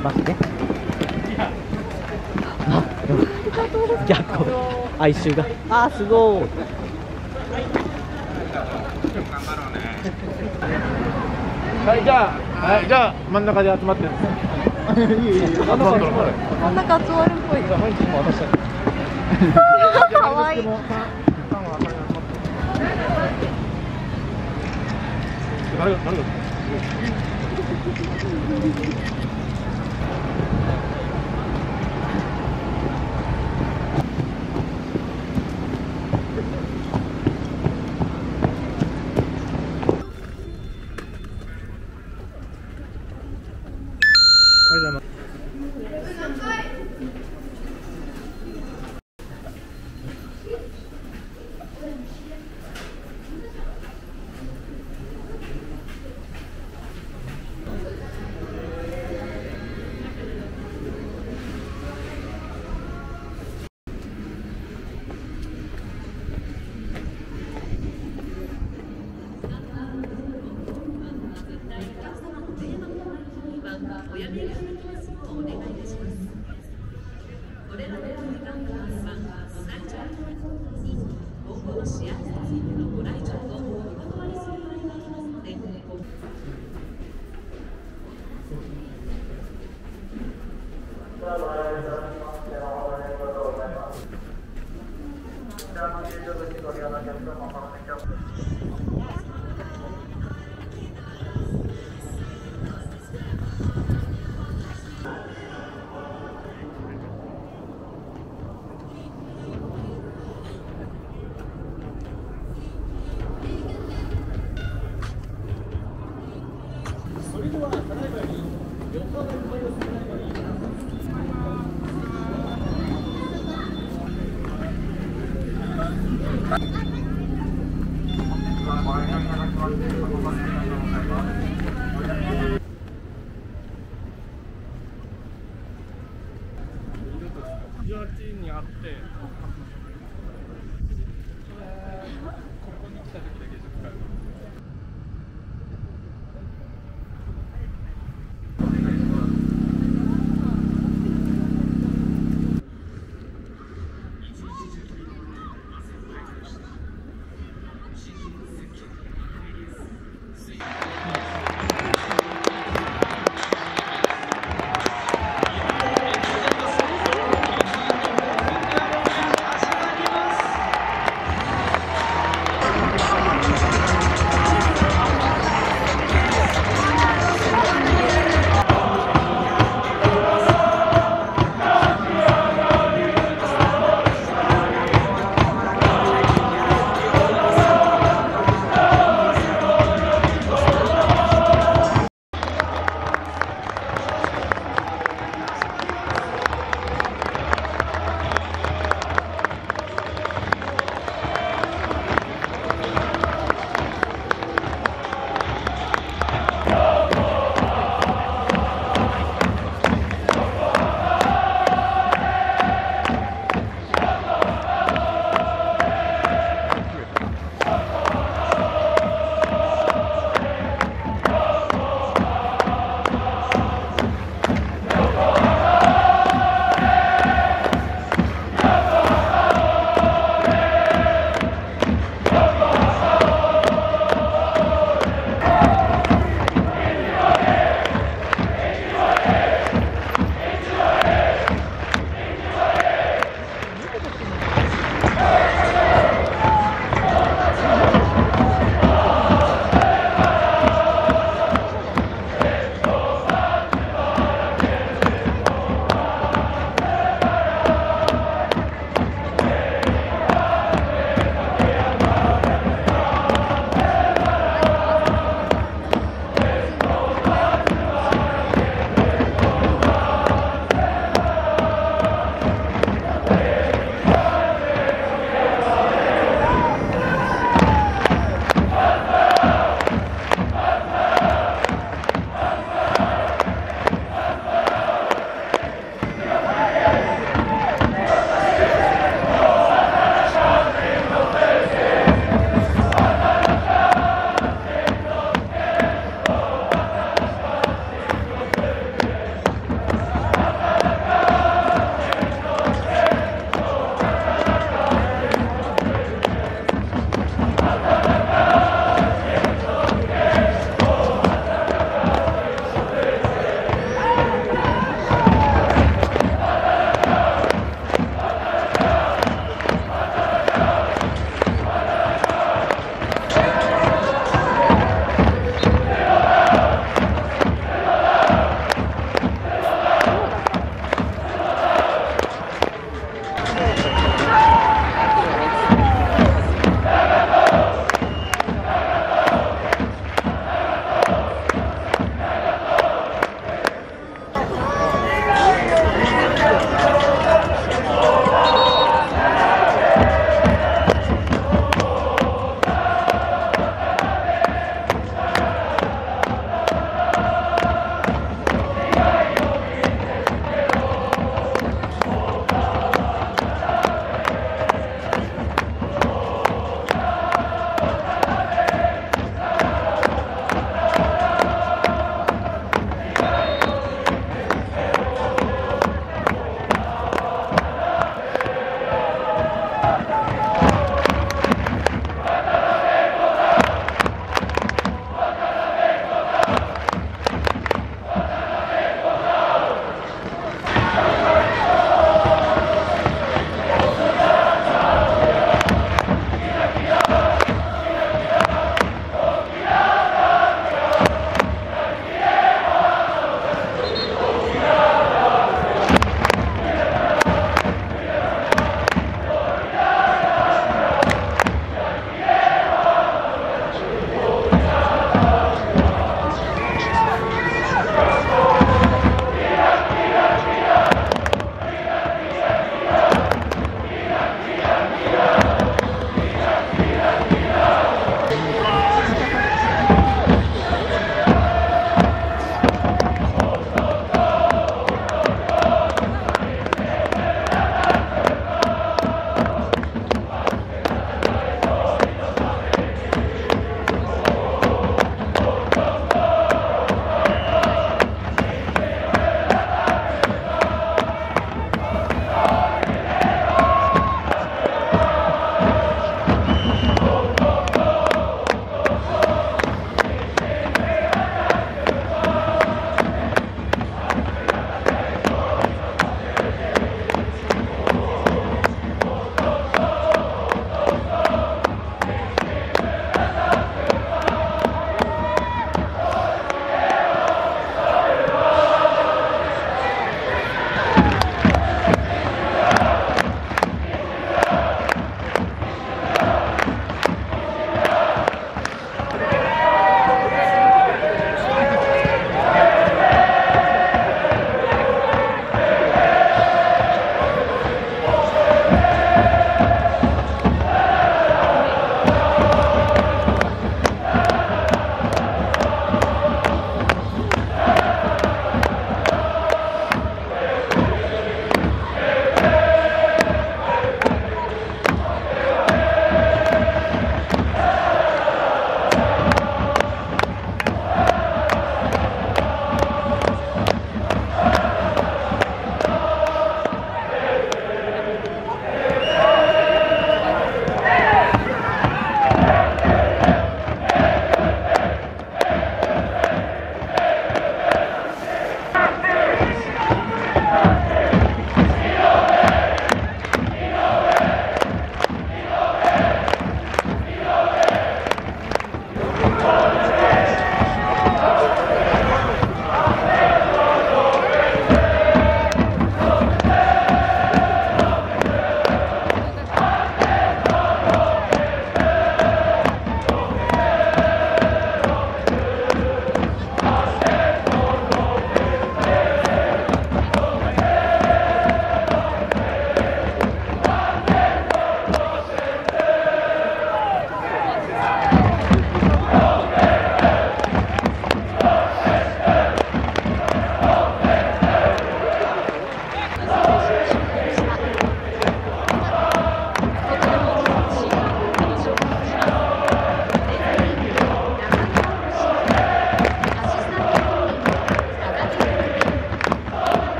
後りますねあでも哀愁があーすごいはい、じゃあ、はい、じゃあ、真ん中で集まってるんです。いいいい、真ん中集まる。真ん中集まるっぽい。じゃあ、本日も渡したい。かわいい。誰が、誰が。